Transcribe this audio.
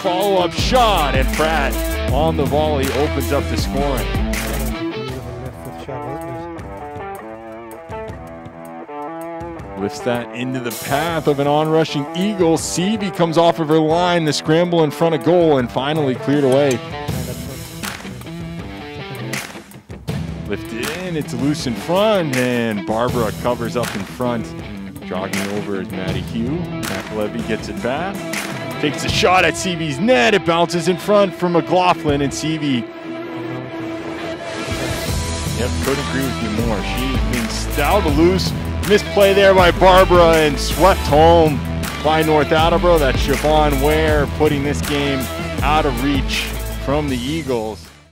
follow-up shot, and Pratt on the volley opens up the scoring. Lifts that into the path of an on-rushing Eagle. Seavey comes off of her line, the scramble in front of goal, and finally cleared away. Lifted in, it's loose in front, and Barbara covers up in front. Jogging over is Maddie Hugh. McAlevey gets it back. Takes a shot at Seavey's net. It bounces in front for McLaughlin, and Seavey. Yep, couldn't agree with you more. She's been stout loose. Misplay there by Barbara and swept home by North Attleboro. That's Siobhan Ware putting this game out of reach from the Eagles.